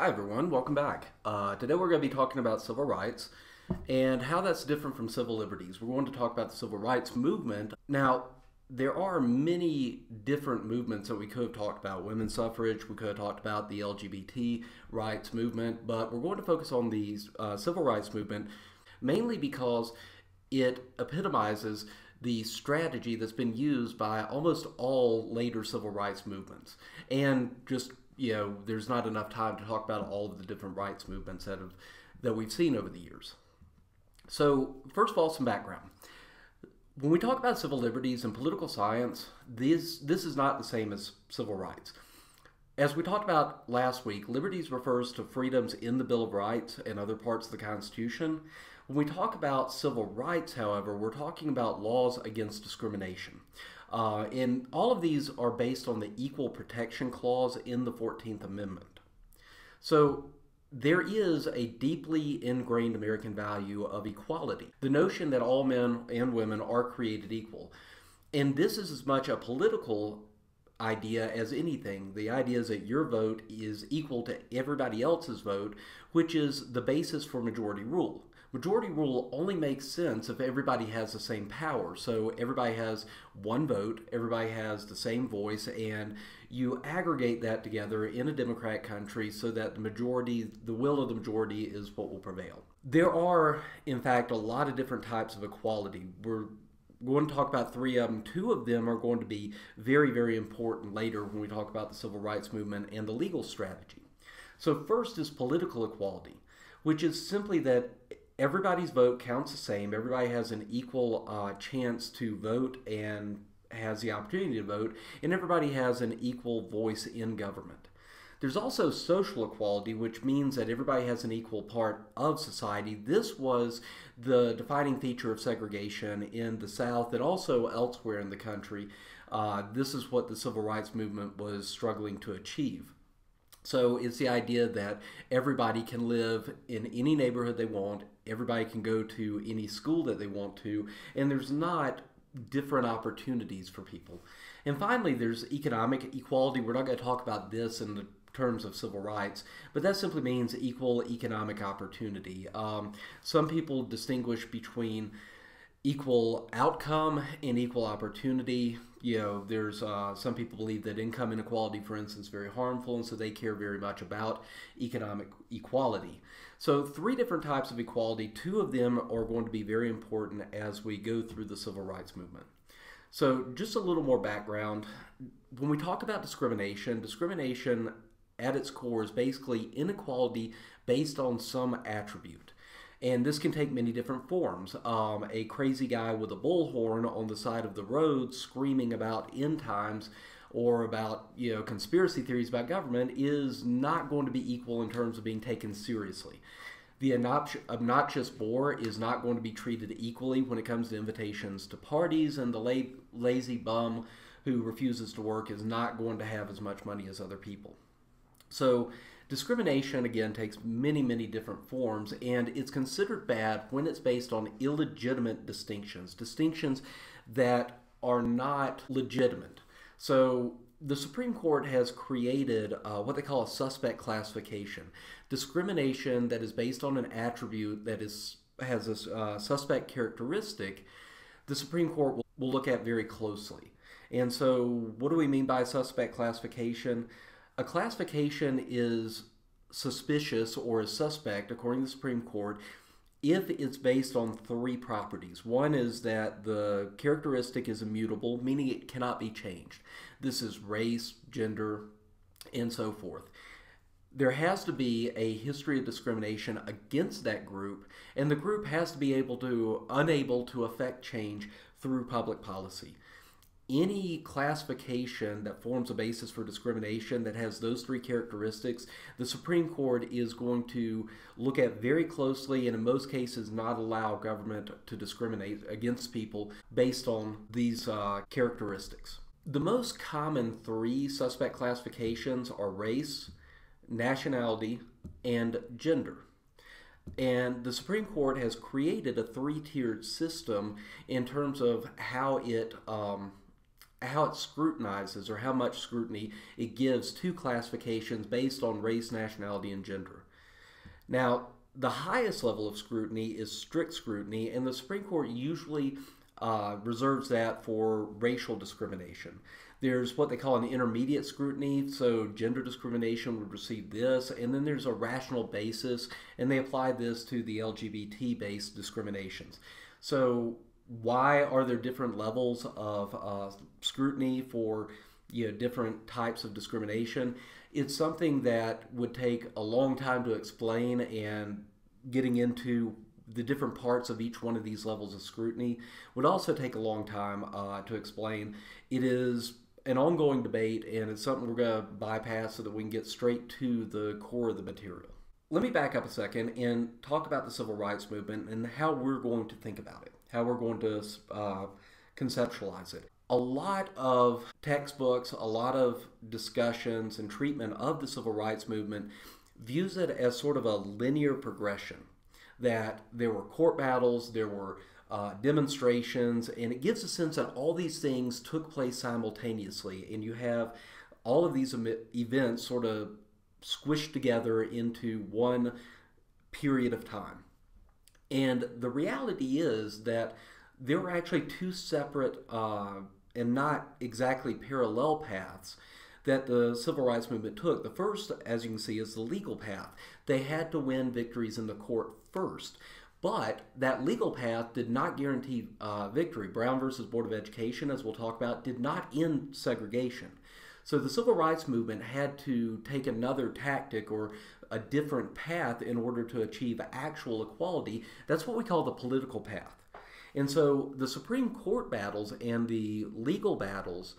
Hi, everyone. Welcome back. Uh, today we're going to be talking about civil rights and how that's different from civil liberties. We're going to talk about the civil rights movement. Now, there are many different movements that we could have talked about women's suffrage, we could have talked about the LGBT rights movement, but we're going to focus on the uh, civil rights movement mainly because it epitomizes the strategy that's been used by almost all later civil rights movements and just you know, there's not enough time to talk about all of the different rights movements that have that we've seen over the years. So, first of all, some background. When we talk about civil liberties and political science, this this is not the same as civil rights. As we talked about last week, liberties refers to freedoms in the Bill of Rights and other parts of the Constitution. When we talk about civil rights, however, we're talking about laws against discrimination. Uh, and all of these are based on the Equal Protection Clause in the 14th Amendment. So there is a deeply ingrained American value of equality, the notion that all men and women are created equal. And this is as much a political idea as anything. The idea is that your vote is equal to everybody else's vote, which is the basis for majority rule. Majority rule only makes sense if everybody has the same power. So everybody has one vote, everybody has the same voice, and you aggregate that together in a democratic country so that the majority, the will of the majority, is what will prevail. There are, in fact, a lot of different types of equality. We're going to talk about three of them. Two of them are going to be very, very important later when we talk about the civil rights movement and the legal strategy. So, first is political equality, which is simply that everybody's vote counts the same. Everybody has an equal uh, chance to vote and has the opportunity to vote, and everybody has an equal voice in government. There's also social equality, which means that everybody has an equal part of society. This was the defining feature of segregation in the South and also elsewhere in the country. Uh, this is what the civil rights movement was struggling to achieve. So it's the idea that everybody can live in any neighborhood they want, everybody can go to any school that they want to, and there's not different opportunities for people. And finally, there's economic equality. We're not going to talk about this in the terms of civil rights, but that simply means equal economic opportunity. Um, some people distinguish between equal outcome and equal opportunity. You know, there's uh, some people believe that income inequality, for instance, very harmful, and so they care very much about economic equality. So, three different types of equality. Two of them are going to be very important as we go through the civil rights movement. So, just a little more background. When we talk about discrimination, discrimination at its core is basically inequality based on some attribute. And this can take many different forms. Um, a crazy guy with a bullhorn on the side of the road screaming about end times or about you know conspiracy theories about government is not going to be equal in terms of being taken seriously. The obnoxious bore is not going to be treated equally when it comes to invitations to parties, and the la- lazy bum who refuses to work is not going to have as much money as other people. So Discrimination, again, takes many, many different forms, and it's considered bad when it's based on illegitimate distinctions, distinctions that are not legitimate. So the Supreme Court has created uh, what they call a suspect classification. Discrimination that is based on an attribute that is has a uh, suspect characteristic, the Supreme Court will, will look at very closely. And so, what do we mean by suspect classification? A classification is suspicious or a suspect, according to the Supreme Court, if it's based on three properties. One is that the characteristic is immutable, meaning it cannot be changed. This is race, gender, and so forth. There has to be a history of discrimination against that group, and the group has to be able to unable to affect change through public policy any classification that forms a basis for discrimination that has those three characteristics, the Supreme Court is going to look at very closely and in most cases not allow government to discriminate against people based on these uh, characteristics. The most common three suspect classifications are race, nationality, and gender. And the Supreme Court has created a three tiered system in terms of how it um, how it scrutinizes or how much scrutiny it gives to classifications based on race, nationality, and gender. Now, the highest level of scrutiny is strict scrutiny, and the Supreme Court usually uh, reserves that for racial discrimination. There's what they call an intermediate scrutiny, so gender discrimination would receive this, and then there's a rational basis, and they apply this to the LGBT based discriminations. So, why are there different levels of uh, scrutiny for you know different types of discrimination? It's something that would take a long time to explain, and getting into the different parts of each one of these levels of scrutiny would also take a long time uh, to explain. It is an ongoing debate, and it's something we're going to bypass so that we can get straight to the core of the material. Let me back up a second and talk about the civil rights movement and how we're going to think about it, how we're going to uh, conceptualize it. A lot of textbooks, a lot of discussions and treatment of the civil rights movement views it as sort of a linear progression that there were court battles, there were uh, demonstrations, and it gives a sense that all these things took place simultaneously, and you have all of these events sort of squished together into one period of time. And the reality is that there were actually two separate uh, and not exactly parallel paths that the civil rights movement took. The first, as you can see, is the legal path. They had to win victories in the court first. But that legal path did not guarantee uh, victory. Brown versus Board of Education, as we'll talk about, did not end segregation. So the civil rights movement had to take another tactic or a different path in order to achieve actual equality. That's what we call the political path. And so the Supreme Court battles and the legal battles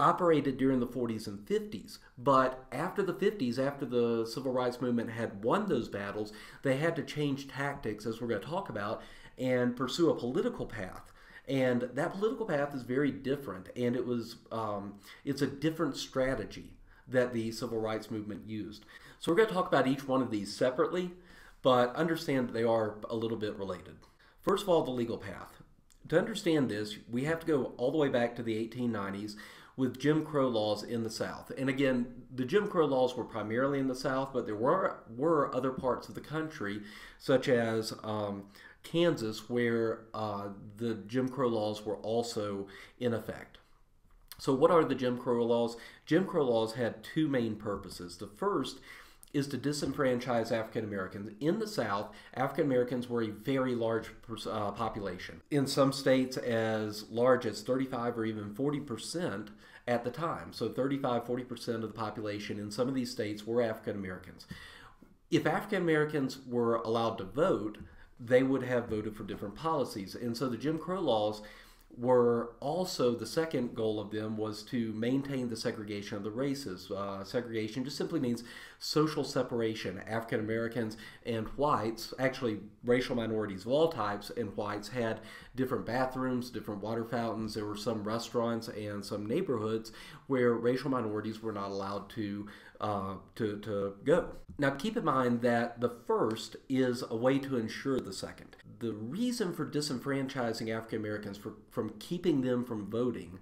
operated during the 40s and 50s. But after the 50s, after the civil rights movement had won those battles, they had to change tactics, as we're going to talk about, and pursue a political path. And that political path is very different, and it was um, it's a different strategy that the civil rights movement used. So we're going to talk about each one of these separately, but understand they are a little bit related. First of all, the legal path. To understand this, we have to go all the way back to the 1890s with Jim Crow laws in the South. And again, the Jim Crow laws were primarily in the South, but there were were other parts of the country, such as um, Kansas, where uh, the Jim Crow laws were also in effect. So, what are the Jim Crow laws? Jim Crow laws had two main purposes. The first is to disenfranchise African Americans. In the South, African Americans were a very large uh, population. In some states, as large as 35 or even 40 percent at the time. So 35, 40 percent of the population in some of these states were African Americans. If African Americans were allowed to vote, they would have voted for different policies. And so the Jim Crow laws were also the second goal of them was to maintain the segregation of the races. Uh, segregation just simply means social separation. African Americans and whites, actually racial minorities of all types and whites, had different bathrooms, different water fountains. There were some restaurants and some neighborhoods where racial minorities were not allowed to uh, to, to go. Now, keep in mind that the first is a way to ensure the second. The reason for disenfranchising African Americans, from keeping them from voting,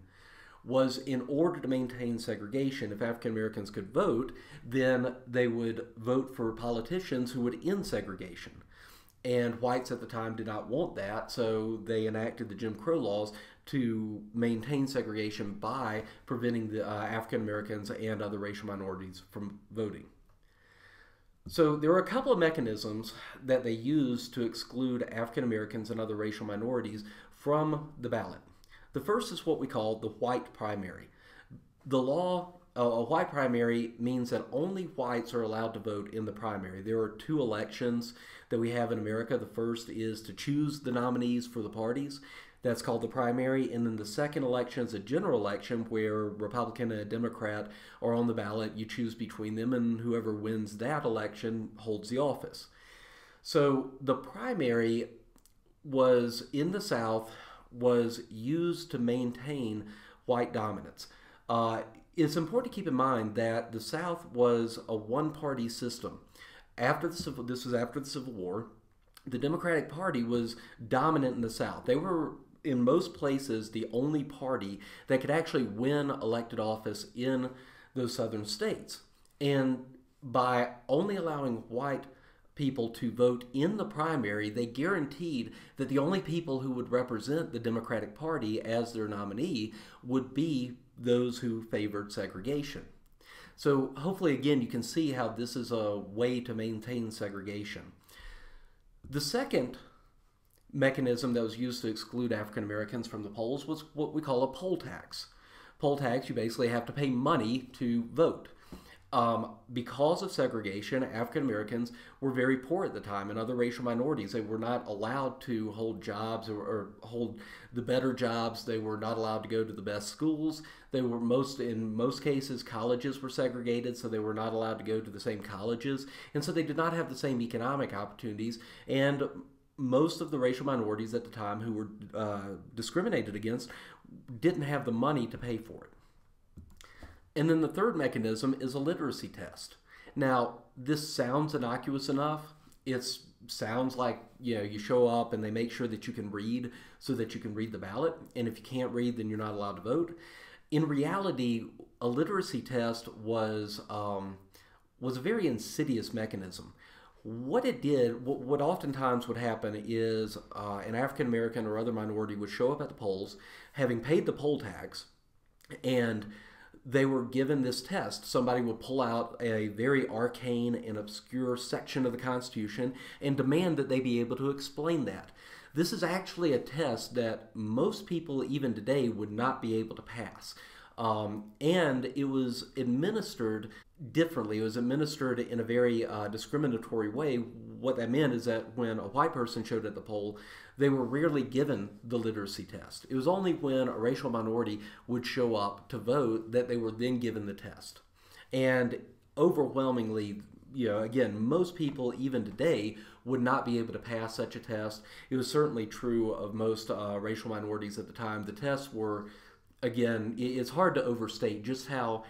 was in order to maintain segregation. If African Americans could vote, then they would vote for politicians who would end segregation. And whites at the time did not want that, so they enacted the Jim Crow laws to maintain segregation by preventing the uh, African Americans and other racial minorities from voting. So there are a couple of mechanisms that they use to exclude African Americans and other racial minorities from the ballot. The first is what we call the white primary. The law, a white primary means that only whites are allowed to vote in the primary. There are two elections that we have in America. The first is to choose the nominees for the parties, that's called the primary. And then the second election is a general election where Republican and Democrat are on the ballot. You choose between them, and whoever wins that election holds the office. So the primary was in the South was used to maintain white dominance. Uh, it's important to keep in mind that the South was a one-party system. After the civil, this was after the Civil War. The Democratic Party was dominant in the South. They were in most places, the only party that could actually win elected office in those southern states. And by only allowing white people to vote in the primary, they guaranteed that the only people who would represent the Democratic Party as their nominee would be those who favored segregation. So, hopefully, again, you can see how this is a way to maintain segregation. The second mechanism that was used to exclude African Americans from the polls was what we call a poll tax. Poll tax, you basically have to pay money to vote. Um, because of segregation, African Americans were very poor at the time, and other racial minorities. They were not allowed to hold jobs or, or, hold the better jobs. They were not allowed to go to the best schools. They were most, in most cases, colleges were segregated, so they were not allowed to go to the same colleges, and so they did not have the same economic opportunities. And most of the racial minorities at the time who were uh, discriminated against didn't have the money to pay for it. And then the third mechanism is a literacy test. Now, this sounds innocuous enough. It sounds like you know you show up and they make sure that you can read so that you can read the ballot. And if you can't read, then you're not allowed to vote. In reality, a literacy test was um, was a very insidious mechanism. What it did, what, what oftentimes would happen is uh, an African American or other minority would show up at the polls, having paid the poll tax, and they were given this test. Somebody would pull out a very arcane and obscure section of the Constitution and demand that they be able to explain that. This is actually a test that most people, even today, would not be able to pass. Um, and it was administered differently. It was administered in a very uh, discriminatory way. What that meant is that when a white person showed at the poll, they were rarely given the literacy test. It was only when a racial minority would show up to vote that they were then given the test. And overwhelmingly, you know, again, most people, even today, would not be able to pass such a test. It was certainly true of most uh, racial minorities at the time. The tests were, again, it's hard to overstate just how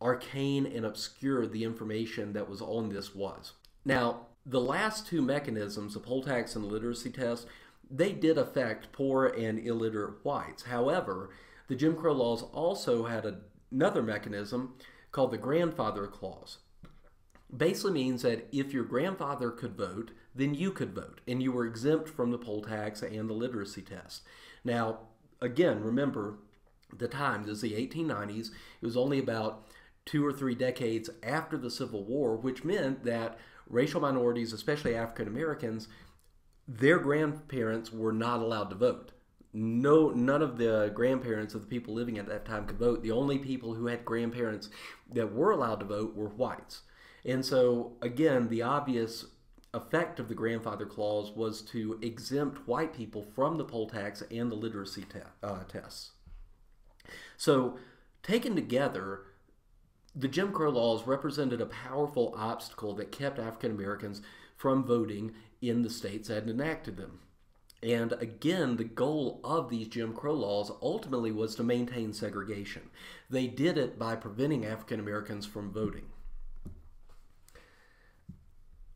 arcane and obscure the information that was on this was. Now, the last two mechanisms, the poll tax and the literacy test, they did affect poor and illiterate whites. However, the Jim Crow laws also had a, another mechanism called the grandfather clause. Basically means that if your grandfather could vote, then you could vote, and you were exempt from the poll tax and the literacy test. Now, again, remember the time, this is the 1890s. It was only about two or three decades after the Civil War, which meant that racial minorities, especially African Americans, their grandparents were not allowed to vote. No, none of the grandparents of the people living at that time could vote. The only people who had grandparents that were allowed to vote were whites. And so, again, the obvious effect of the grandfather clause was to exempt white people from the poll tax and the literacy te- uh, tests. So, taken together, the Jim Crow laws represented a powerful obstacle that kept African Americans from voting in the states that enacted them. And again, the goal of these Jim Crow laws ultimately was to maintain segregation. They did it by preventing African Americans from voting.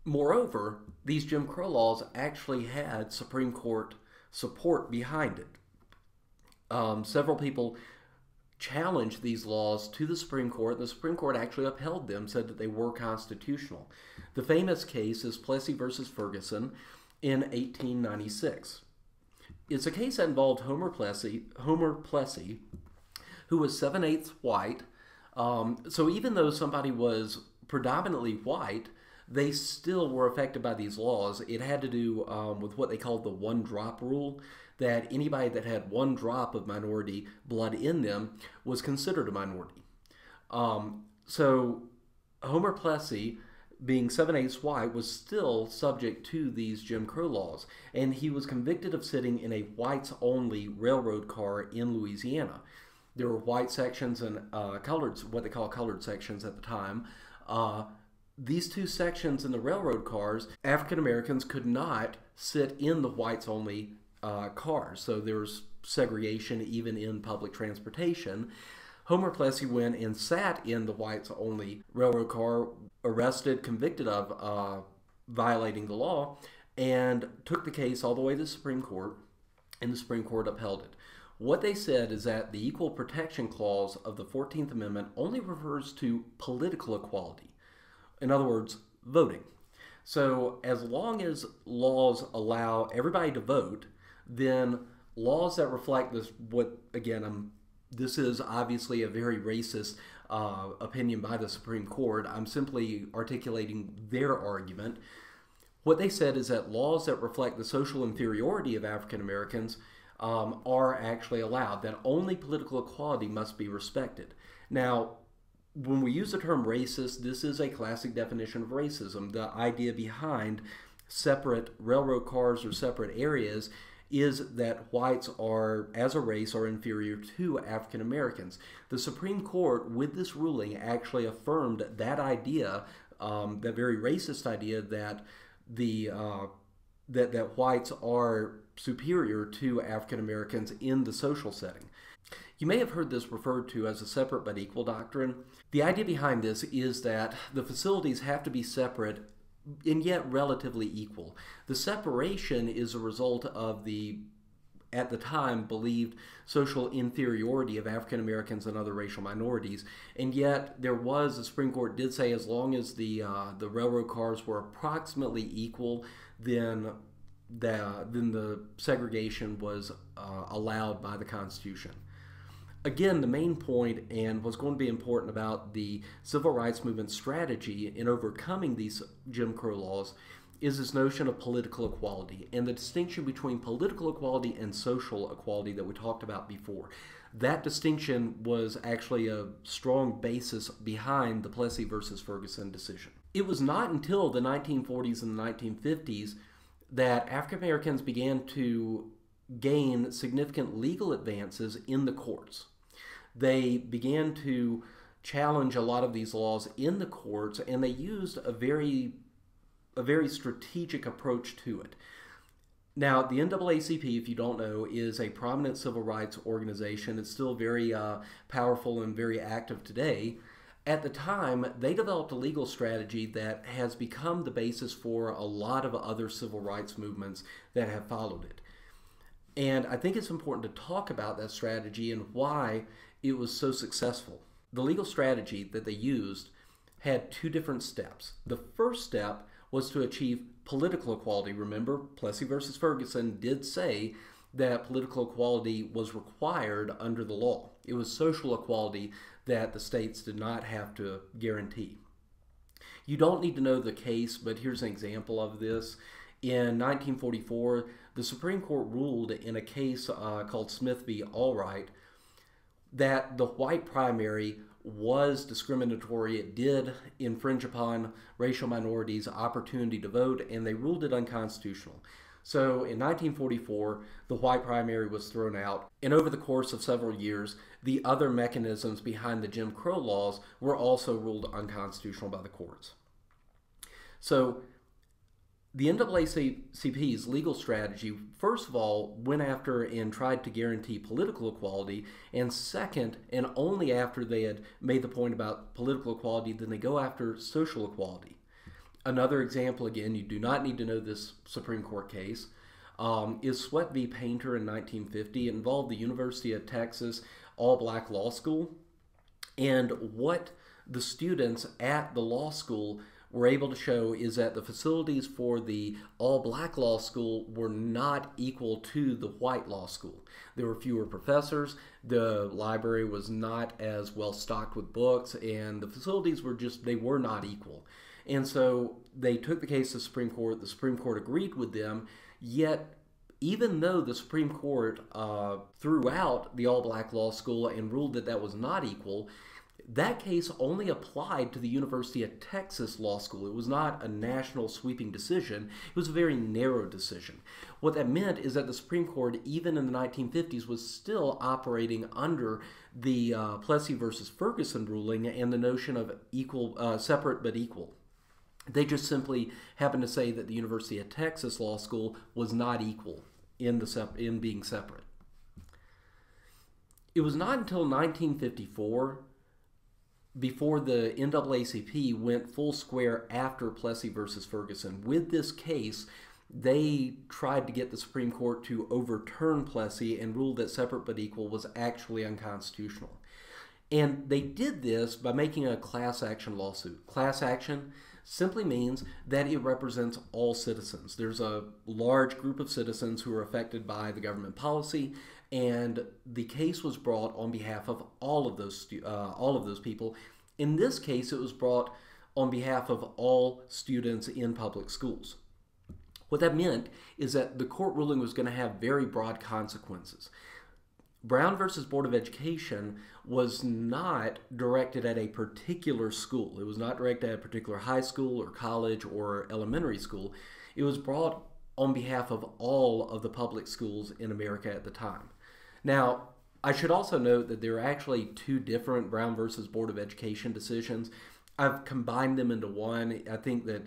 Moreover, these Jim Crow laws actually had Supreme Court support behind it. Um, several people challenged these laws to the Supreme Court, and the Supreme Court actually upheld them, said that they were constitutional. The famous case is Plessy versus Ferguson in 1896. It's a case that involved Homer Plessy, Homer Plessy, who was seven eighths white. Um, so even though somebody was predominantly white, they still were affected by these laws. It had to do um, with what they called the one drop rule that anybody that had one drop of minority blood in them was considered a minority. Um, so Homer Plessy, being 7 eighths white, was still subject to these Jim Crow laws, and he was convicted of sitting in a whites only railroad car in Louisiana. There were white sections and uh, colored, what they call colored sections at the time. Uh, these two sections in the railroad cars, African Americans could not sit in the whites only uh, cars. So there was segregation even in public transportation. Homer Plessy went and sat in the whites only railroad car, arrested, convicted of uh, violating the law, and took the case all the way to the Supreme Court. and the Supreme Court upheld it. What they said is that the Equal Protection Clause of the 14th Amendment only refers to political equality. In other words, voting. So, as long as laws allow everybody to vote, then laws that reflect this, what again, I'm, this is obviously a very racist uh, opinion by the Supreme Court. I'm simply articulating their argument. What they said is that laws that reflect the social inferiority of African Americans um, are actually allowed, that only political equality must be respected. Now, when we use the term racist, this is a classic definition of racism. The idea behind separate railroad cars or separate areas is that whites are, as a race, are inferior to African Americans. The Supreme Court, with this ruling, actually affirmed that idea, um, that very racist idea that the uh, that that whites are superior to African Americans in the social setting. You may have heard this referred to as a separate but equal doctrine. The idea behind this is that the facilities have to be separate and yet relatively equal. The separation is a result of the at the time believed social inferiority of African Americans and other racial minorities, and yet there was the Supreme Court did say as long as the uh, the railroad cars were approximately equal, then the then the segregation was uh, allowed by the Constitution again, the main point and what's going to be important about the civil rights movement strategy in overcoming these Jim Crow laws is this notion of political equality and the distinction between political equality and social equality that we talked about before. That distinction was actually a strong basis behind the Plessy versus Ferguson decision. It was not until the 1940s and the 1950s that African Americans began to gain significant legal advances in the courts they began to challenge a lot of these laws in the courts, and they used a very a very strategic approach to it. Now, the NAACP, if you don't know, is a prominent civil rights organization. It's still very uh, powerful and very active today. At the time, they developed a legal strategy that has become the basis for a lot of other civil rights movements that have followed it. And I think it's important to talk about that strategy and why it was so successful. The legal strategy that they used had two different steps. The first step was to achieve political equality. Remember, Plessy versus Ferguson did say that political equality was required under the law. It was social equality that the states did not have to guarantee. You don't need to know the case, but here's an example of this. In 1944, the Supreme Court ruled in a case uh, called Smith v. Allwright that the white primary was discriminatory. It did infringe upon racial minorities' opportunity to vote, and they ruled it unconstitutional. So in 1944, the white primary was thrown out, and over the course of several years, the other mechanisms behind the Jim Crow laws were also ruled unconstitutional by the courts. So the NAACP's legal strategy, first of all, went after and tried to guarantee political equality, and second, and only after they had made the point about political equality, then they go after social equality. Another example, again, you do not need to know this Supreme Court case, um, is Sweatt v. Painter in 1950. It involved the University of Texas all black law school, and what the students at the law school were able to show is that the facilities for the all black law school were not equal to the white law school. There were fewer professors, the library was not as well stocked with books, and the facilities were just, they were not equal. And so they took the case to the Supreme Court. The Supreme Court agreed with them, yet even though the Supreme Court uh, threw out the all black law school and ruled that that was not equal, that case only applied to the University of Texas Law School. It was not a national sweeping decision, it was a very narrow decision. What that meant is that the Supreme Court, even in the 1950s, was still operating under the uh, Plessy versus Ferguson ruling and the notion of equal, uh, separate but equal. They just simply happened to say that the University of Texas Law School was not equal in the in being separate. It was not until 1954 before the NAACP went full square after Plessy versus Ferguson with this case they tried to get the Supreme Court to overturn Plessy and rule that separate but equal was actually unconstitutional. And they did this by making a class action lawsuit. Class action simply means that it represents all citizens. There's a large group of citizens who are affected by the government policy, and the case was brought on behalf of all of those uh, all of those people. In this case, it was brought on behalf of all students in public schools. What that meant is that the court ruling was going to have very broad consequences. Brown versus Board of Education was not directed at a particular school. It was not directed at a particular high school or college or elementary school. It was brought on behalf of all of the public schools in America at the time. Now, I should also note that there are actually two different Brown versus Board of Education decisions. I've combined them into one. I think that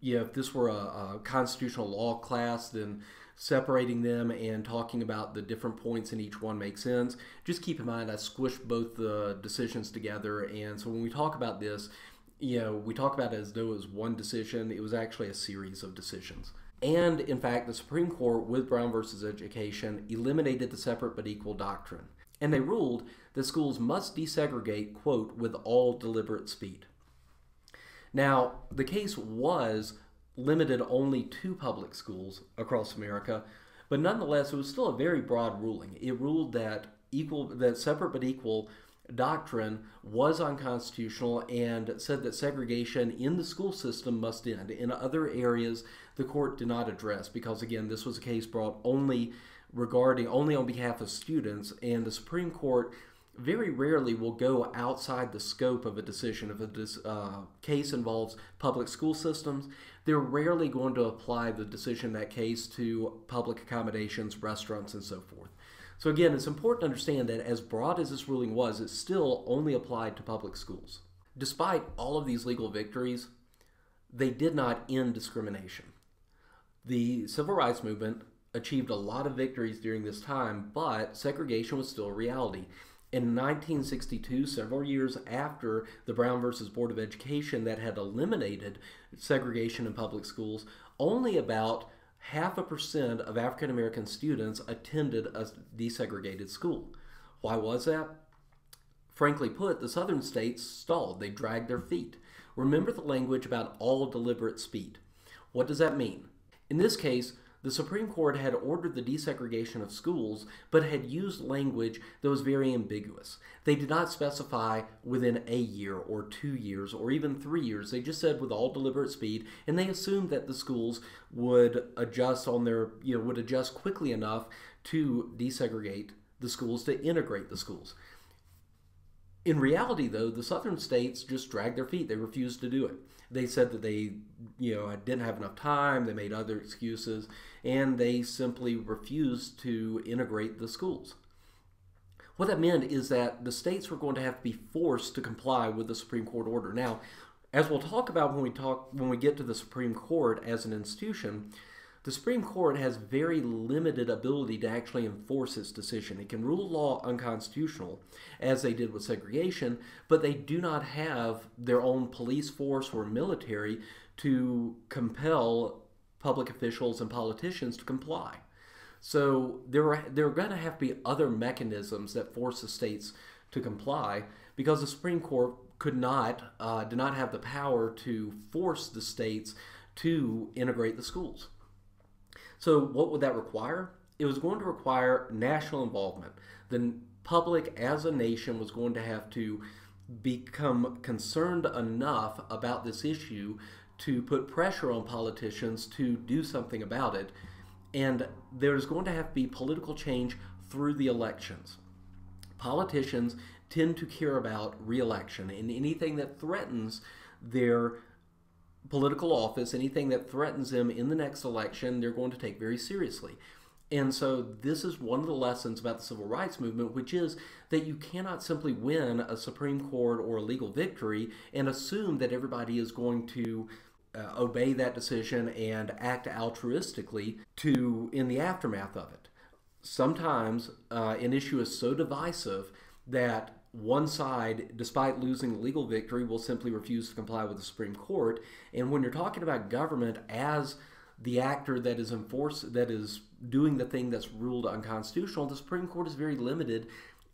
you know, if this were a, a constitutional law class, then separating them and talking about the different points in each one makes sense. Just keep in mind, I squished both the decisions together, and so when we talk about this, you know, we talk about it as though it was one decision. It was actually a series of decisions. And in fact, the Supreme Court, with Brown versus Education, eliminated the separate but equal doctrine. And they ruled that schools must desegregate, quote, with all deliberate speed. Now, the case was limited only to public schools across America, but nonetheless, it was still a very broad ruling. It ruled that equal, that separate but equal doctrine was unconstitutional and said that segregation in the school system must end. In other areas, the court did not address because, again, this was a case brought only regarding only on behalf of students, and the Supreme Court very rarely will go outside the scope of a decision. If a uh, case involves public school systems, they're rarely going to apply the decision in that case to public accommodations, restaurants, and so forth. So, again, it's important to understand that as broad as this ruling was, it still only applied to public schools. Despite all of these legal victories, they did not end discrimination. The civil rights movement achieved a lot of victories during this time, but segregation was still a reality. In 1962, several years after the Brown versus Board of Education that had eliminated segregation in public schools, only about half a percent of African American students attended a desegregated school. Why was that? Frankly put, the southern states stalled. They dragged their feet. Remember the language about all deliberate speed. What does that mean? In this case, the Supreme Court had ordered the desegregation of schools, but had used language that was very ambiguous. They did not specify within a year or two years or even three years. They just said with all deliberate speed, and they assumed that the schools would adjust on their, you know, would adjust quickly enough to desegregate the schools, to integrate the schools. In reality, though, the southern states just dragged their feet. They refused to do it. They said that they, you know, didn't have enough time. They made other excuses, and they simply refused to integrate the schools. What that meant is that the states were going to have to be forced to comply with the Supreme Court order. Now, as we'll talk about when we talk when we get to the Supreme Court as an institution, the Supreme Court has very limited ability to actually enforce its decision. It can rule a law unconstitutional, as they did with segregation, but they do not have their own police force or military to compel public officials and politicians to comply. So there are, there are going to have to be other mechanisms that force the states to comply because the Supreme Court could not, uh, did not have the power to force the states to integrate the schools. So, what would that require? It was going to require national involvement. The public, as a nation, was going to have to become concerned enough about this issue to put pressure on politicians to do something about it. And there's going to have to be political change through the elections. Politicians tend to care about reelection and anything that threatens their political office, anything that threatens them in the next election, they're going to take very seriously. And so, this is one of the lessons about the civil rights movement, which is that you cannot simply win a Supreme Court or a legal victory and assume that everybody is going to uh, obey that decision and act altruistically to in the aftermath of it. Sometimes uh, an issue is so divisive that one side, despite losing legal victory, will simply refuse to comply with the Supreme Court. And when you're talking about government as the actor that is enforced that is doing the thing that's ruled unconstitutional, the Supreme Court is very limited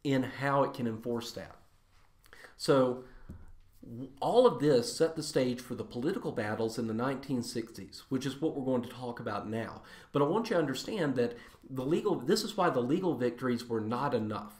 in how it can enforce that. So all of this set the stage for the political battles in the 1960s, which is what we're going to talk about now. But I want you to understand that the legal this is why the legal victories were not enough.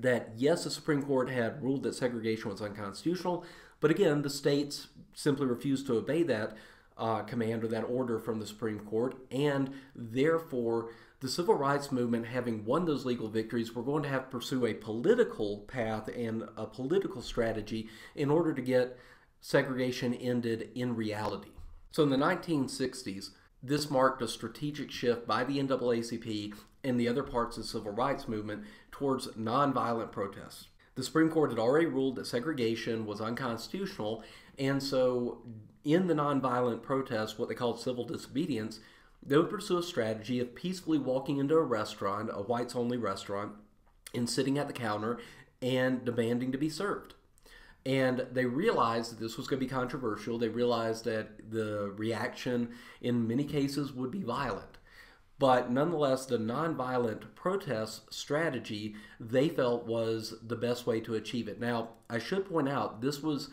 That yes, the Supreme Court had ruled that segregation was unconstitutional, but again, the states simply refused to obey that uh, command or that order from the Supreme Court, and therefore the civil rights movement, having won those legal victories, we're going to have to pursue a political path and a political strategy in order to get segregation ended in reality. So in the 1960s, this marked a strategic shift by the NAACP and the other parts of the civil rights movement towards nonviolent protests. The Supreme Court had already ruled that segregation was unconstitutional, and so in the nonviolent protests, what they called civil disobedience, they would pursue a strategy of peacefully walking into a restaurant, a whites only restaurant, and sitting at the counter and demanding to be served. And they realized that this was going to be controversial. They realized that the reaction in many cases would be violent. But nonetheless, the nonviolent protest strategy they felt was the best way to achieve it. Now, I should point out this was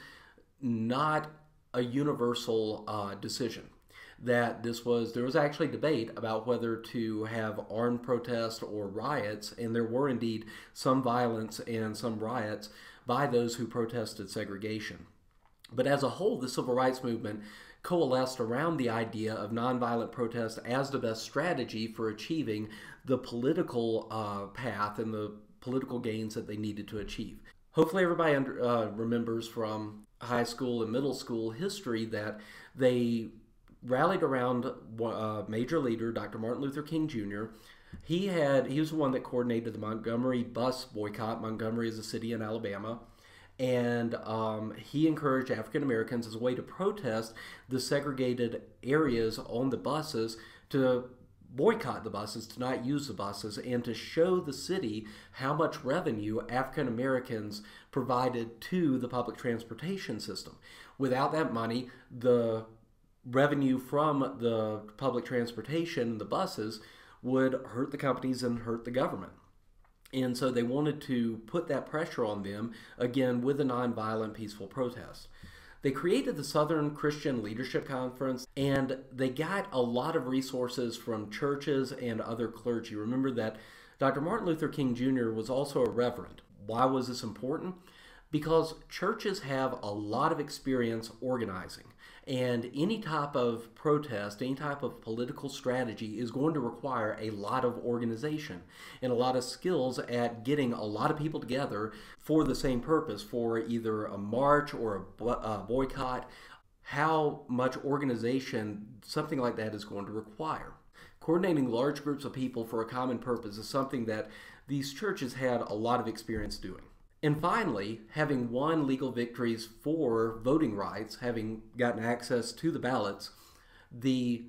not a universal uh, decision that this was there was actually debate about whether to have armed protests or riots, and there were indeed some violence and some riots by those who protested segregation. But as a whole, the civil rights movement coalesced around the idea of nonviolent protest as the best strategy for achieving the political uh, path and the political gains that they needed to achieve. Hopefully, everybody under, uh, remembers from high school and middle school history that they rallied around a uh, major leader, Dr. Martin Luther King Jr. He had he was the one that coordinated the Montgomery bus boycott. Montgomery is a city in Alabama, and um, he encouraged African Americans as a way to protest the segregated areas on the buses to boycott the buses, to not use the buses, and to show the city how much revenue African Americans provided to the public transportation system. Without that money, the revenue from the public transportation, the buses, would hurt the companies and hurt the government. And so they wanted to put that pressure on them, again, with a nonviolent, peaceful protest. They created the Southern Christian Leadership Conference and they got a lot of resources from churches and other clergy. Remember that Dr. Martin Luther King Jr. was also a reverend. Why was this important? Because churches have a lot of experience organizing. And any type of protest, any type of political strategy is going to require a lot of organization and a lot of skills at getting a lot of people together for the same purpose, for either a march or a boycott. How much organization something like that is going to require. Coordinating large groups of people for a common purpose is something that these churches had a lot of experience doing. And finally, having won legal victories for voting rights, having gotten access to the ballots, the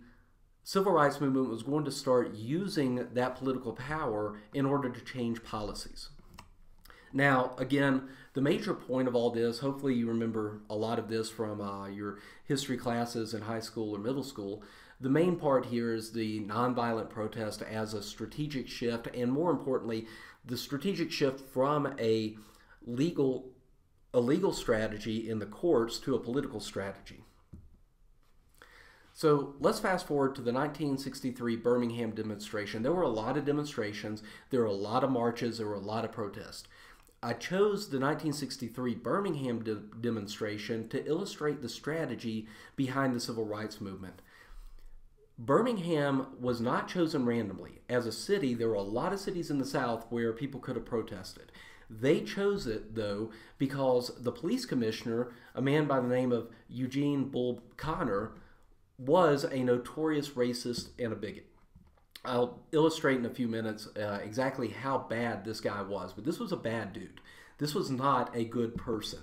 civil rights movement was going to start using that political power in order to change policies. Now, again, the major point of all this, hopefully you remember a lot of this from uh, your history classes in high school or middle school. The main part here is the nonviolent protest as a strategic shift, and more importantly, the strategic shift from a legal a legal strategy in the courts to a political strategy. So let's fast forward to the 1963 Birmingham demonstration. There were a lot of demonstrations, there were a lot of marches, there were a lot of protests. I chose the 1963 Birmingham de demonstration to illustrate the strategy behind the civil rights movement. Birmingham was not chosen randomly. As a city, there were a lot of cities in the South where people could have protested. They chose it, though, because the police commissioner, a man by the name of Eugene Bull Connor, was a notorious racist and a bigot. I'll illustrate in a few minutes uh, exactly how bad this guy was, but this was a bad dude. This was not a good person.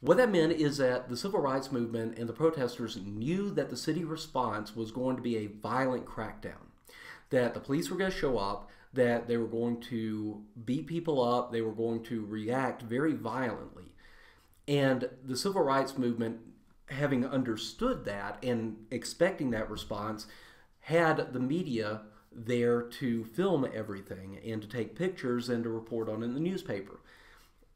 What that meant is that the civil rights movement and the protesters knew that the city response was going to be a violent crackdown, that the police were going to show up, that they were going to beat people up, they were going to react very violently. And the civil rights movement having understood that and expecting that response, had the media there to film everything and to take pictures and to report on in the newspaper.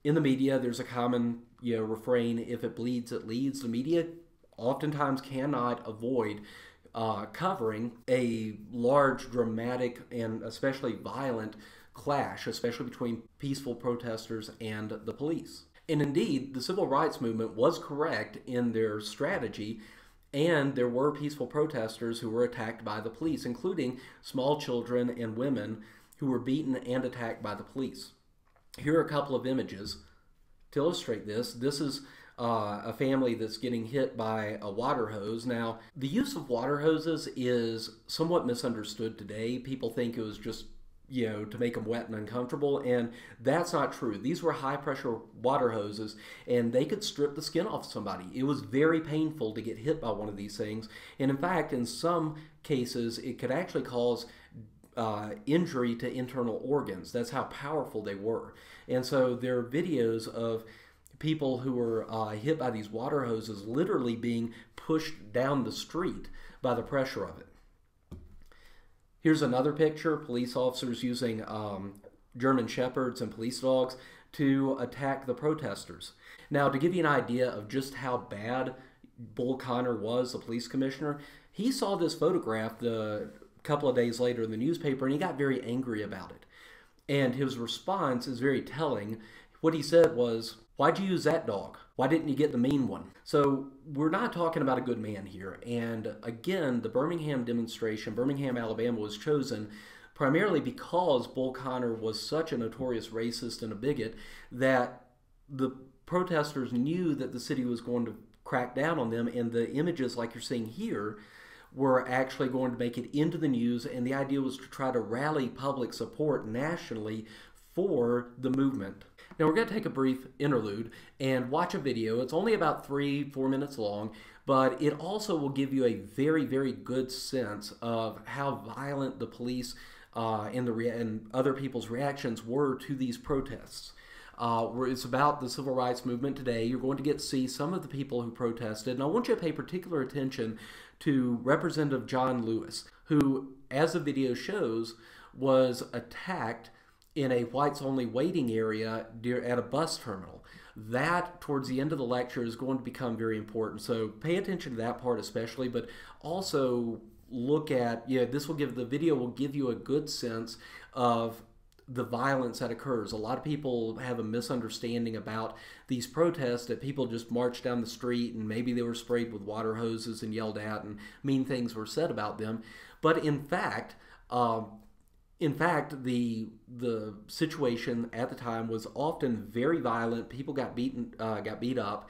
In the media, there's a common you know refrain: "If it bleeds, it leads." The media oftentimes cannot avoid uh, covering a large, dramatic, and especially violent clash, especially between peaceful protesters and the police. And indeed, the civil rights movement was correct in their strategy, and there were peaceful protesters who were attacked by the police, including small children and women who were beaten and attacked by the police. Here are a couple of images to illustrate this. This is uh, a family that's getting hit by a water hose. Now, the use of water hoses is somewhat misunderstood today. People think it was just you know, to make them wet and uncomfortable. And that's not true. These were high pressure water hoses and they could strip the skin off somebody. It was very painful to get hit by one of these things. And in fact, in some cases, it could actually cause uh, injury to internal organs. That's how powerful they were. And so there are videos of people who were uh, hit by these water hoses literally being pushed down the street by the pressure of it. Here's another picture police officers using um, German Shepherds and police dogs to attack the protesters. Now, to give you an idea of just how bad Bull Connor was, the police commissioner, he saw this photograph the couple of days later in the newspaper and he got very angry about it. And his response is very telling. What he said was, Why'd you use that dog? Why didn't you get the mean one? So we're not talking about a good man here. And again, the Birmingham demonstration, Birmingham, Alabama, was chosen primarily because Bull Connor was such a notorious racist and a bigot that the protesters knew that the city was going to crack down on them. And the images, like you're seeing here, were actually going to make it into the news. And the idea was to try to rally public support nationally for the movement. Now we're going to take a brief interlude and watch a video. It's only about three, four minutes long, but it also will give you a very, very good sense of how violent the police uh, and the and other people's reactions were to these protests. Uh, it's about the civil rights movement today. You're going to get to see some of the people who protested, and I want you to pay particular attention to Representative John Lewis, who, as the video shows, was attacked in a whites only waiting area at a bus terminal. That, towards the end of the lecture, is going to become very important. So pay attention to that part especially, but also look at, yeah, this will give the video will give you a good sense of the violence that occurs. A lot of people have a misunderstanding about these protests that people just marched down the street and maybe they were sprayed with water hoses and yelled at and mean things were said about them. But in fact, um, in fact, the the situation at the time was often very violent. People got beaten, uh, got beat up,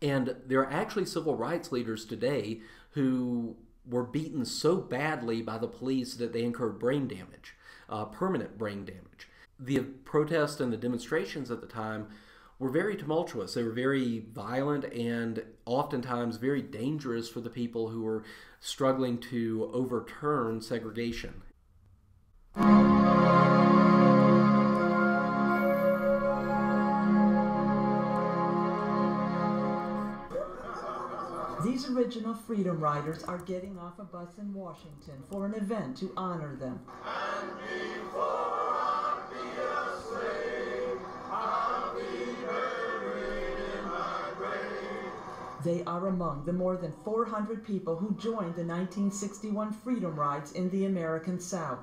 and there are actually civil rights leaders today who were beaten so badly by the police that they incurred brain damage, uh, permanent brain damage. The protests and the demonstrations at the time were very tumultuous. They were very violent and oftentimes very dangerous for the people who were struggling to overturn segregation these original Freedom Riders are getting off a bus in Washington for an event to honor them. They are among the more than 400 people who joined the 1961 Freedom Rides in the American South.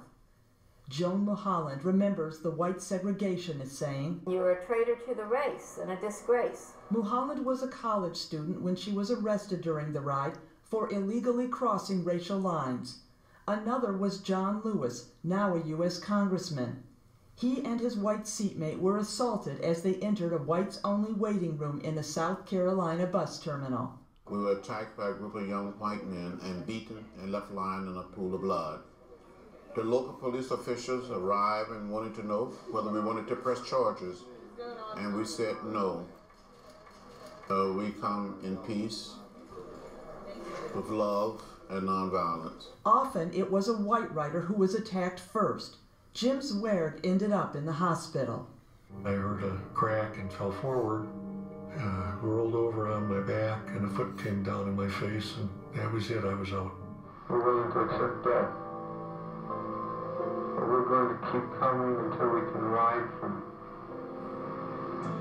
Joan Mulholland remembers the white segregationist saying, You're a traitor to the race and a disgrace. Mulholland was a college student when she was arrested during the ride for illegally crossing racial lines. Another was John Lewis, now a U.S. Congressman. He and his white seatmate were assaulted as they entered a whites only waiting room in a South Carolina bus terminal. We were attacked by a group of young white men and beaten and left lying in a pool of blood. The local police officials arrived and wanted to know whether we wanted to press charges, and we said no. Uh, we come in peace, with love and nonviolence. Often it was a white rider who was attacked first. Jim's Zwerg ended up in the hospital. I heard a crack and fell forward, uh, rolled over on my back, and a foot came down in my face, and that was it. I was out. We're willing to accept death. But we're going to keep coming until we can ride from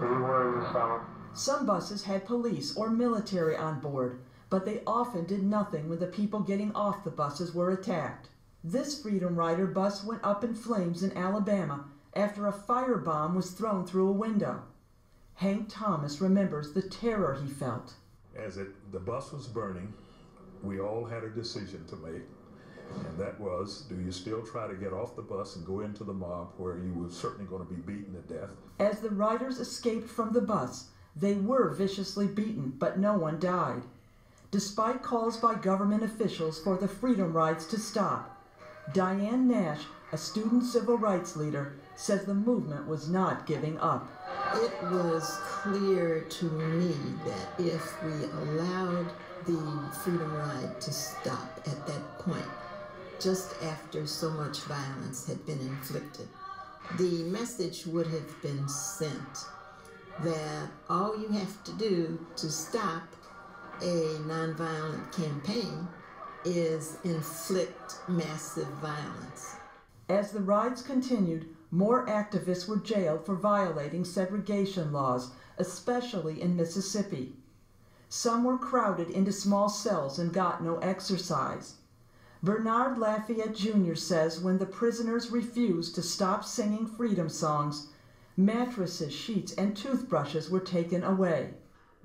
anywhere in the South. Some buses had police or military on board, but they often did nothing when the people getting off the buses were attacked. This Freedom Rider bus went up in flames in Alabama after a firebomb was thrown through a window. Hank Thomas remembers the terror he felt. As it, the bus was burning, we all had a decision to make, and that was do you still try to get off the bus and go into the mob where you were certainly going to be beaten to death? As the riders escaped from the bus, they were viciously beaten, but no one died. Despite calls by government officials for the freedom rides to stop, Diane Nash, a student civil rights leader, says the movement was not giving up. It was clear to me that if we allowed the freedom ride to stop at that point, just after so much violence had been inflicted, the message would have been sent that all you have to do to stop a nonviolent campaign is inflict massive violence. As the rides continued, more activists were jailed for violating segregation laws, especially in Mississippi. Some were crowded into small cells and got no exercise. Bernard Lafayette Jr. says when the prisoners refused to stop singing freedom songs, mattresses, sheets, and toothbrushes were taken away.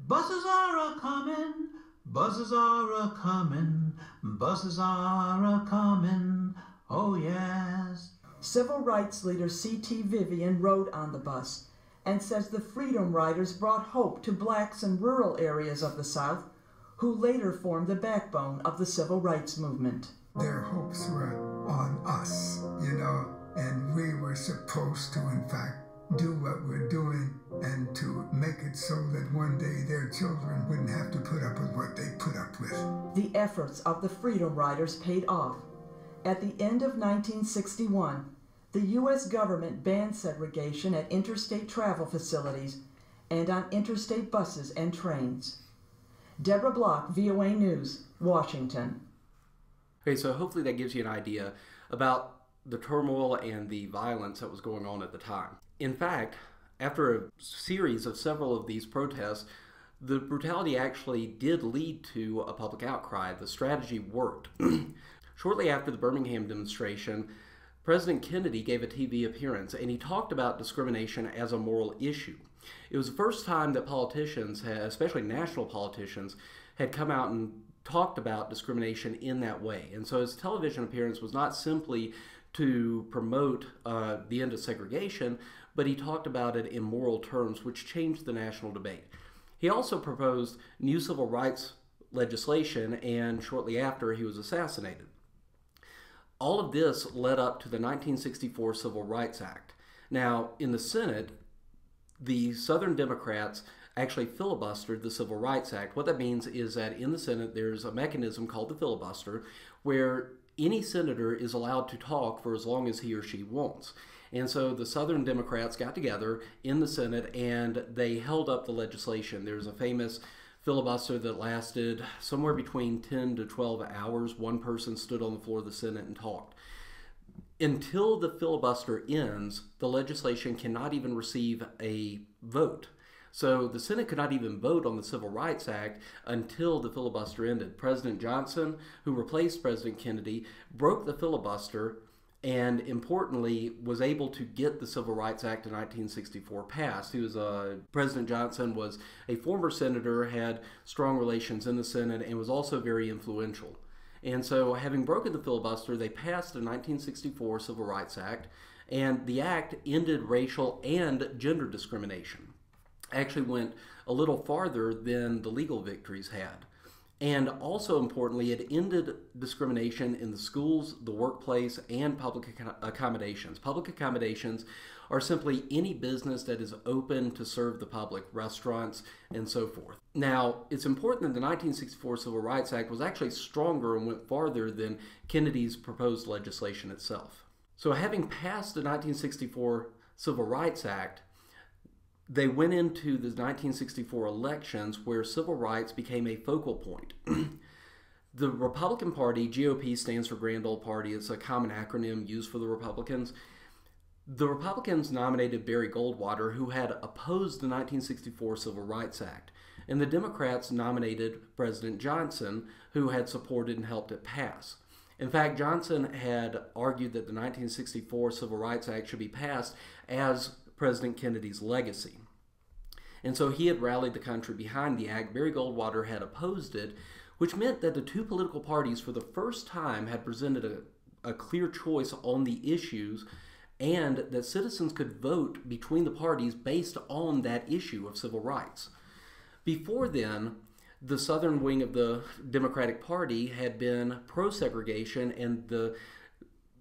Buses are a comin', buses are a comin', buses are a comin', oh yes. Civil rights leader C.T. Vivian rode on the bus and says the Freedom Riders brought hope to blacks in rural areas of the South who later formed the backbone of the civil rights movement. Their hopes were on us, you know, and we were supposed to, in fact, do what we're doing and to make it so that one day their children wouldn't have to put up with what they put up with. The efforts of the Freedom Riders paid off. At the end of 1961, the U.S. government banned segregation at interstate travel facilities and on interstate buses and trains. Deborah Block, VOA News, Washington. Okay, so hopefully that gives you an idea about the turmoil and the violence that was going on at the time. In fact, after a series of several of these protests, the brutality actually did lead to a public outcry. The strategy worked. Shortly after the Birmingham demonstration, President Kennedy gave a TV appearance and he talked about discrimination as a moral issue. It was the first time that politicians, especially national politicians, had come out and talked about discrimination in that way. And so his television appearance was not simply to promote uh, the end of segregation, but he talked about it in moral terms, which changed the national debate. He also proposed new civil rights legislation, and shortly after, he was assassinated. All of this led up to the 1964 Civil Rights Act. Now, in the Senate, the Southern Democrats actually filibustered the Civil Rights Act. What that means is that in the Senate, there's a mechanism called the filibuster where any senator is allowed to talk for as long as he or she wants. And so the Southern Democrats got together in the Senate and they held up the legislation. There's a famous filibuster that lasted somewhere between 10 to 12 hours. One person stood on the floor of the Senate and talked. Until the filibuster ends, the legislation cannot even receive a vote. So the Senate could not even vote on the Civil Rights Act until the filibuster ended. President Johnson, who replaced President Kennedy, broke the filibuster and importantly was able to get the Civil Rights Act of 1964 passed. He was uh, President Johnson was a former senator, had strong relations in the Senate, and was also very influential. And so, having broken the filibuster, they passed the 1964 Civil Rights Act, and the act ended racial and gender discrimination. Actually, went a little farther than the legal victories had. And also importantly, it ended discrimination in the schools, the workplace, and public accommodations. Public accommodations are simply any business that is open to serve the public, restaurants, and so forth. Now, it's important that the 1964 Civil Rights Act was actually stronger and went farther than Kennedy's proposed legislation itself. So, having passed the 1964 Civil Rights Act, they went into the 1964 elections where civil rights became a focal point. the Republican Party, GOP stands for Grand Old Party, it's a common acronym used for the Republicans. The Republicans nominated Barry Goldwater, who had opposed the 1964 Civil Rights Act, and the Democrats nominated President Johnson, who had supported and helped it pass. In fact, Johnson had argued that the 1964 Civil Rights Act should be passed as President Kennedy's legacy. And so he had rallied the country behind the act. Barry Goldwater had opposed it, which meant that the two political parties, for the first time, had presented a, a clear choice on the issues and that citizens could vote between the parties based on that issue of civil rights. Before then, the southern wing of the Democratic Party had been pro segregation, and the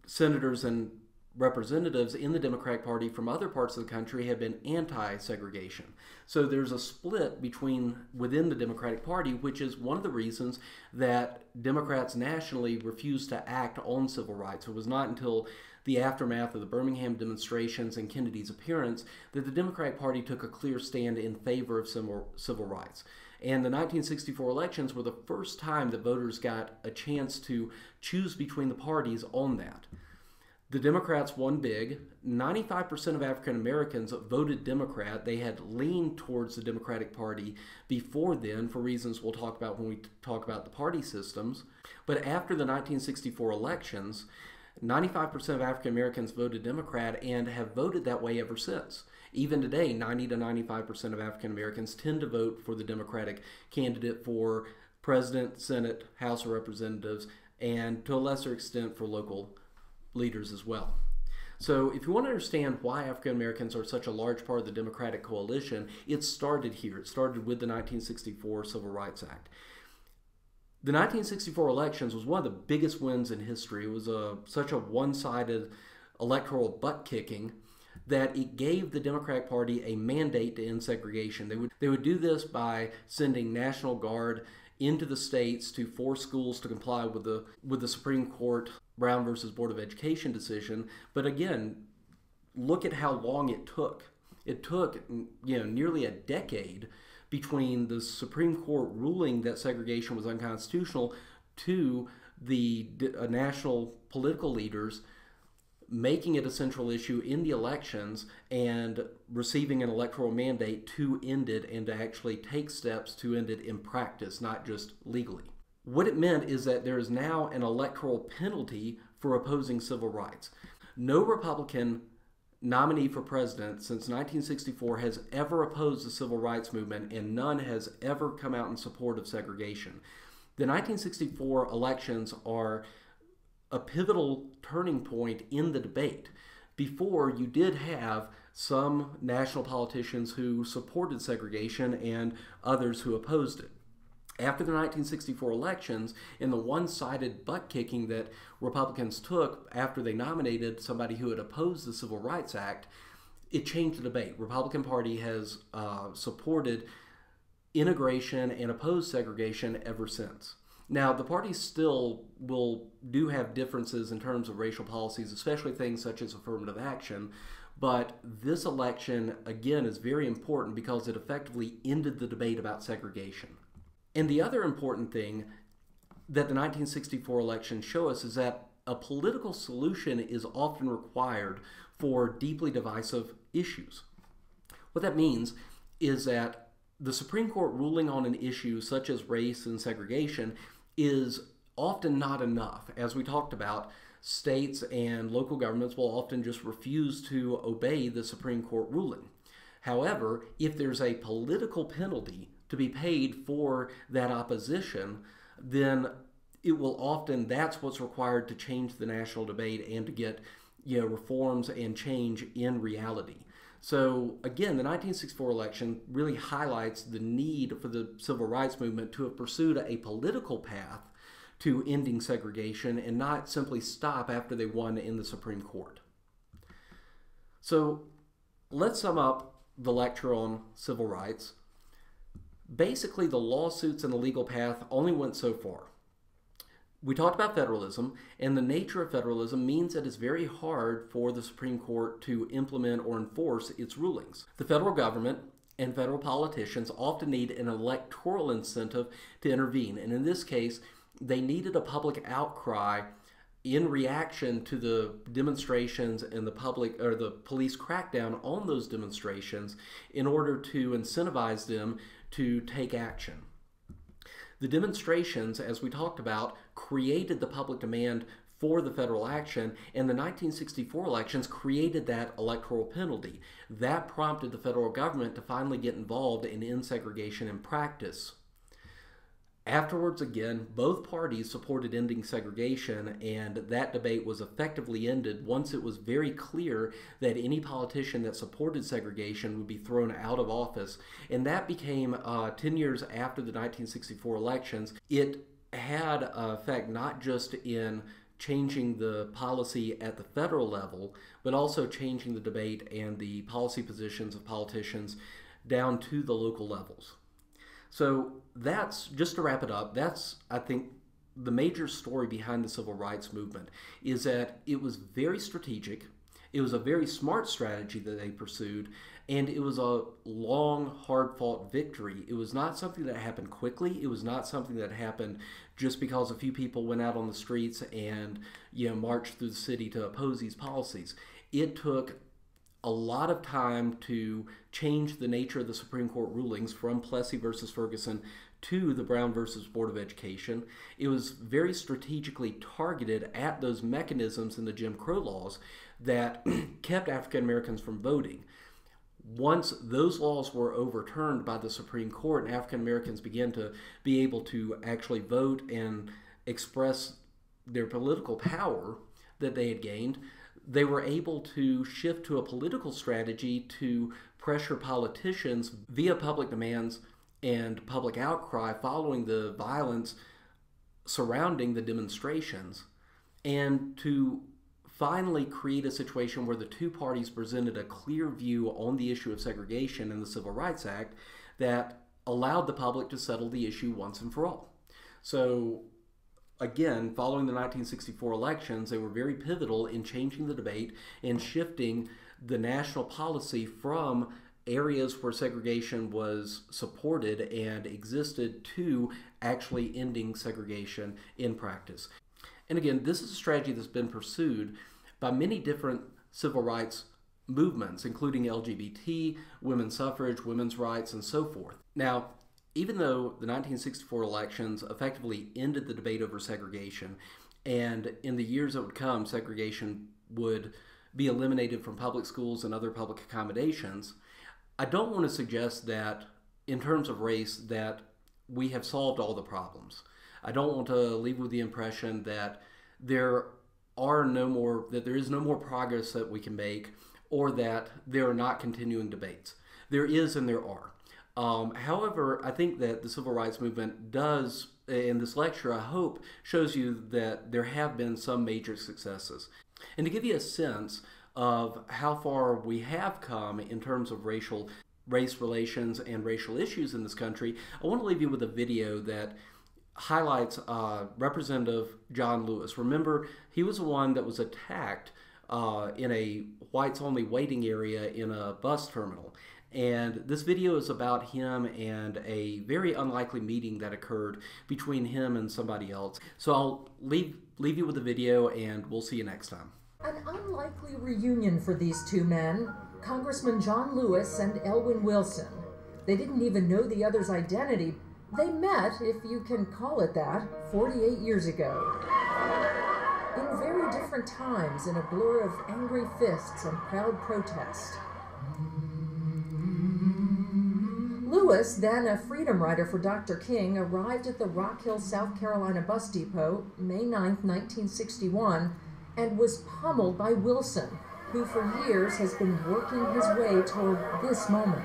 senators and representatives in the Democratic Party from other parts of the country have been anti segregation. So there's a split between within the Democratic Party, which is one of the reasons that Democrats nationally refused to act on civil rights. It was not until the aftermath of the Birmingham demonstrations and Kennedy's appearance that the Democratic Party took a clear stand in favor of civil rights. And the 1964 elections were the first time that voters got a chance to choose between the parties on that. The Democrats won big. 95% of African Americans voted Democrat. They had leaned towards the Democratic Party before then for reasons we'll talk about when we talk about the party systems. But after the 1964 elections, 95% of African Americans voted Democrat and have voted that way ever since. Even today, 90 to 95% of African Americans tend to vote for the Democratic candidate for president, Senate, House of Representatives, and to a lesser extent for local leaders as well. So, if you want to understand why African Americans are such a large part of the Democratic coalition, it started here. It started with the 1964 Civil Rights Act. The 1964 elections was one of the biggest wins in history. It was a, such a one sided electoral butt kicking that it gave the Democratic Party a mandate to end segregation. They would, they would do this by sending National Guard into the states to force schools to comply with the, with the Supreme Court Brown versus Board of Education decision. But again, look at how long it took. It took you know nearly a decade between the Supreme Court ruling that segregation was unconstitutional to the uh, national political leaders making it a central issue in the elections and receiving an electoral mandate to end it and to actually take steps to end it in practice, not just legally. What it meant is that there is now an electoral penalty for opposing civil rights. No Republican nominee for president since 1964 has ever opposed the civil rights movement, and none has ever come out in support of segregation. The 1964 elections are a pivotal turning point in the debate. Before, you did have some national politicians who supported segregation and others who opposed it. After the 1964 elections, in the one sided butt kicking that Republicans took after they nominated somebody who had opposed the Civil Rights Act, it changed the debate. Republican Party has uh, supported integration and opposed segregation ever since. Now, the parties still will do have differences in terms of racial policies, especially things such as affirmative action. But this election, again, is very important because it effectively ended the debate about segregation. And the other important thing that the 1964 elections show us is that a political solution is often required for deeply divisive issues. What that means is that the Supreme Court ruling on an issue such as race and segregation is often not enough. As we talked about, states and local governments will often just refuse to obey the Supreme Court ruling. However, if there's a political penalty to be paid for that opposition, then it will often that's what's required to change the national debate and to get you know reforms and change in reality. So again, the 1964 election really highlights the need for the civil rights movement to have pursued a political path to ending segregation and not simply stop after they won in the Supreme Court. So let's sum up the lecture on civil rights basically the lawsuits and the legal path only went so far. we talked about federalism, and the nature of federalism means that it's very hard for the Supreme Court to implement or enforce its rulings. The federal government and federal politicians often need an electoral incentive to intervene, and in this case, they needed a public outcry in reaction to the demonstrations and the public or the police crackdown on those demonstrations in order to incentivize them to take action. The demonstrations, as we talked about, created the public demand for the federal action, and the 1964 elections created that electoral penalty. That prompted the federal government to finally get involved in end segregation in practice. Afterwards, again, both parties supported ending segregation, and that debate was effectively ended once it was very clear that any politician that supported segregation would be thrown out of office. And that became uh, 10 years after the 1964 elections. It had an effect not just in changing the policy at the federal level, but also changing the debate and the policy positions of politicians down to the local levels. So that's just to wrap it up. That's I think the major story behind the civil rights movement is that it was very strategic. It was a very smart strategy that they pursued, and it was a long, hard fought victory. It was not something that happened quickly. It was not something that happened just because a few people went out on the streets and you know marched through the city to oppose these policies. It took a lot of time to change the nature of the Supreme Court rulings from Plessy versus Ferguson to the Brown versus Board of Education. It was very strategically targeted at those mechanisms in the Jim Crow laws that kept African Americans from voting. Once those laws were overturned by the Supreme Court and African Americans began to be able to actually vote and express their political power that they had gained, they were able to shift to a political strategy to pressure politicians via public demands and public outcry following the violence surrounding the demonstrations, and to finally create a situation where the two parties presented a clear view on the issue of segregation in the Civil Rights Act that allowed the public to settle the issue once and for all. So again, following the 1964 elections, they were very pivotal in changing the debate and shifting the national policy from areas where segregation was supported and existed to actually ending segregation in practice. And again, this is a strategy that's been pursued by many different civil rights movements, including LGBT, women's suffrage, women's rights, and so forth. Now, even though the 1964 elections effectively ended the debate over segregation, and in the years that would come, segregation would be eliminated from public schools and other public accommodations, I don't want to suggest that, in terms of race, that we have solved all the problems. I don't want to leave with the impression that there are no more, that there is no more progress that we can make, or that there are not continuing debates. There is and there are. Um, however, I think that the civil rights movement does, in this lecture, I hope, shows you that there have been some major successes. And to give you a sense of how far we have come in terms of racial race relations and racial issues in this country, I want to leave you with a video that highlights uh, Representative John Lewis. Remember, he was the one that was attacked uh, in a whites only waiting area in a bus terminal. And this video is about him and a very unlikely meeting that occurred between him and somebody else. So I'll leave, leave you with the video and we'll see you next time. An unlikely reunion for these two men Congressman John Lewis and Elwin Wilson. They didn't even know the other's identity. They met, if you can call it that, 48 years ago. In very different times, in a blur of angry fists and proud protest. Lewis, then a freedom rider for Dr. King, arrived at the Rock Hill, South Carolina bus depot May 9, 1961, and was pummeled by Wilson, who for years has been working his way toward this moment.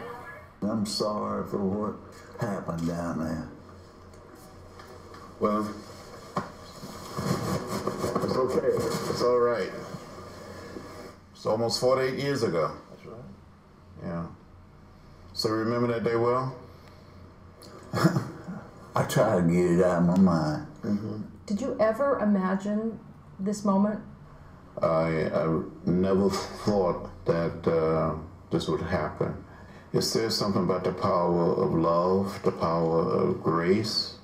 I'm sorry for what happened down there. Well, it's okay. It's all right. It's almost 48 years ago. That's right. Yeah. So remember that day well? I try to get it out of my mind. Mm-hmm. Did you ever imagine this moment? I, I never thought that uh, this would happen. It says something about the power of love, the power of grace,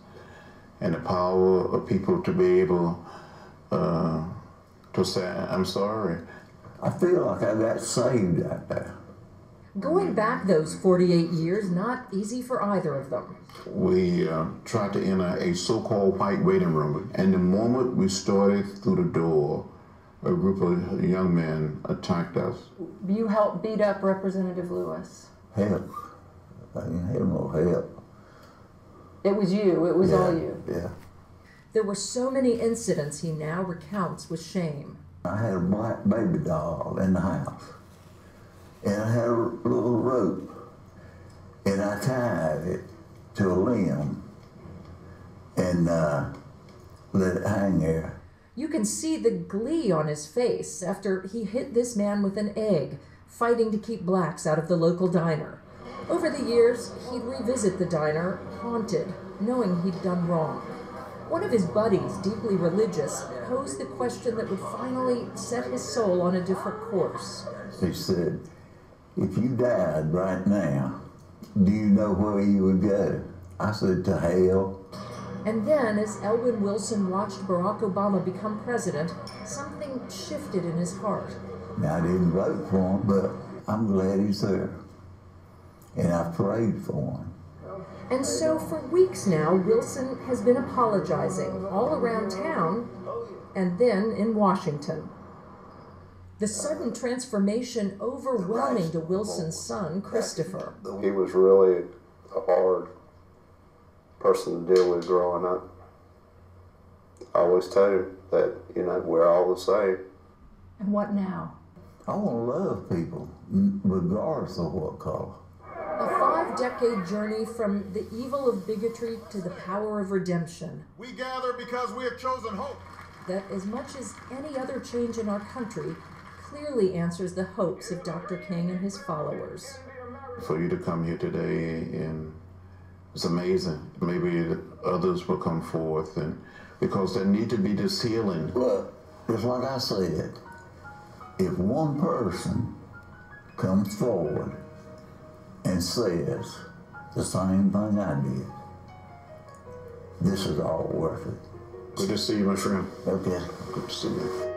and the power of people to be able uh, to say, I'm sorry. I feel like I got saved out there. Going back those 48 years, not easy for either of them. We uh, tried to enter a so called white waiting room, and the moment we started through the door, a group of young men attacked us. You helped beat up Representative Lewis. Help. I didn't have no help. It was you, it was yeah, all you. Yeah. There were so many incidents he now recounts with shame. I had a black baby doll in the house. And I had a little rope. And I tied it to a limb and uh, let it hang there. You can see the glee on his face after he hit this man with an egg, fighting to keep blacks out of the local diner. Over the years, he'd revisit the diner, haunted, knowing he'd done wrong. One of his buddies, deeply religious, posed the question that would finally set his soul on a different course. He said, If you died right now, do you know where you would go? I said, To hell. And then, as Elwin Wilson watched Barack Obama become president, something shifted in his heart. Now, I didn't vote for him, but I'm glad he's there. And I prayed for him. And so, for weeks now, Wilson has been apologizing all around town and then in Washington. The sudden transformation overwhelming to Wilson's son, Christopher. He was really a hard person to deal with growing up. I always tell him that, you know, we're all the same. And what now? I want to love people, regardless of what color. A five decade journey from the evil of bigotry to the power of redemption. We gather because we have chosen hope. That, as much as any other change in our country, clearly answers the hopes of Dr. King and his followers. For you to come here today and it's amazing. Maybe others will come forth and because there need to be this healing. Look, it's like I said, if one person comes forward and says the same thing I did, this is all worth it. Good to see you, my friend. Okay. Good to see you.